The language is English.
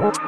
Oh.